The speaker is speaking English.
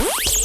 Bye.